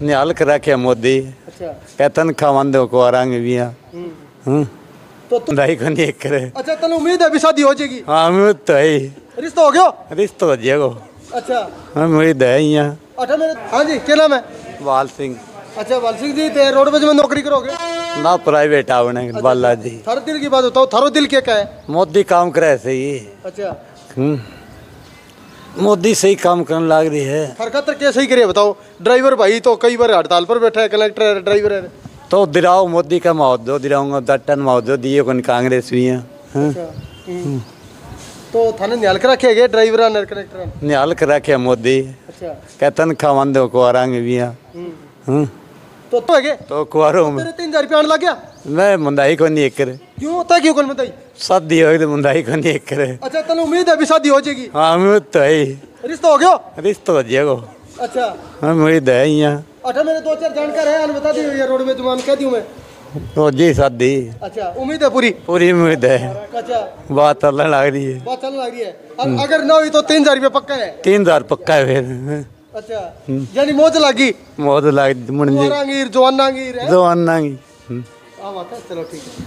निहाल करा के मोदी। अच्छा। कैतन खावांदो को आरांगे भी हाँ। हम्म। हम्म। तो तुम नहीं को नहीं करे। अच्छा तने उम्मीद है शादी हो जाएगी? हाँ उम्मीद तो है। रिश्ता हो गयो? रिश्ता हो जाएगा। अच्छा। हाँ उम्मीद है यहाँ अच्छा मेरे हाँ जी क्या नाम है? वाल सिंह। अच्छा वाल सिंह जी ते रोडवेज़ में नौकरी करोगे? ना प्राइवेट आवने अच्छा, बाला जी थारो दिल की बात बताओ थारो दिल क्या है? मोदी काम करे सही। अच्छा। हम्म। मोदी सही काम करने लग रही है हरकत क्या सही करिए बताओ ड्राइवर भाई तो कई बार हड़ताल पर बैठा है कलेक्टर है ड्राइवर है तो दिलाओ मोदी का मौत दो दिलाऊँगा दट्टन मौत दो दिए कौन कांग्रेस भी है हाँ। अच्छा हम्म। तो थाने निहाल कर रखे गए ड्राइवर ने कलेक्टर निहाल कर रखे मोदी अच्छा कहतन दो को आरांगे भी हैं हम्म। हाँ। तो तो है तो कुआरो में। तेरे तीन हज़ार रुपया आने लग गया। मैं मुंदाई को नहीं करे। क्यों? होता क्यों कौन बताई शादी हो तो मुंदाई को नहीं करे। अच्छा तने उम्मीद है भी शादी हो जाएगी? हाँ उम्मीद तो है रिश्ता हो गया? रिश्ता हो जाएगा। अच्छा। हाँ उम्मीद है ही यहाँ। अच्छा मेरे दो चार जानकार है बता दियो ये रोडवेज़ मान कह दियो मैं। तो जी शादी। अच्छा उम्मीद है पूरी? पूरी उम्मीद है। अच्छा। बात अलग लग रही है। बात चलने लग रही है। अगर ना हुई तो तीन हज़ार रुपया पक्का है। तीन हज़ार पक्का है फिर। अच्छा यानी मौज लगी मौत लग मुंजी कुंवारांगीर जवानांगीर है जवान नांगी हाँ बात है चलो ठीक है